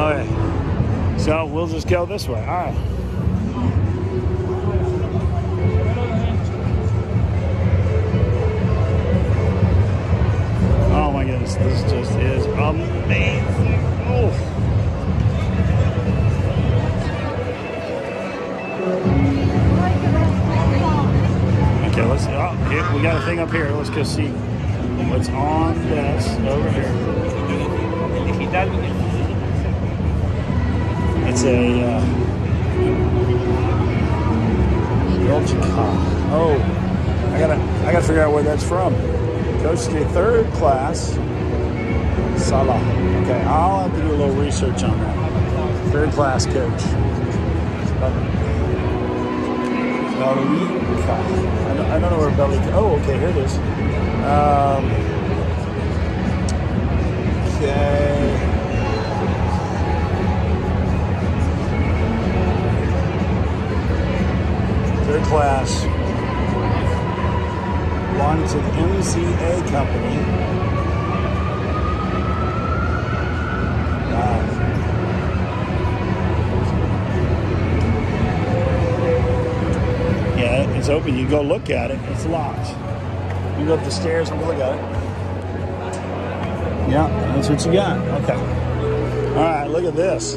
All right. So we'll just go this way. All right. Oh my goodness, this just is amazing. Oh. Okay, let's. see. Oh, here, we got a thing up here. Let's go see what's on this over here. It's a uh, Oh, I gotta, I gotta figure out where that's from. Coach to third class. Salah. Okay, I'll have to do a little research on that. Third class coach. Belgica. I don't, know where Belgica. Oh, okay, here it is. Um, Class. Belonging to the MZA company. Wow. Yeah, it's open. You go look at it. It's locked. You go up the stairs and look at it. Yeah, that's what you got. Okay. All right, look at this.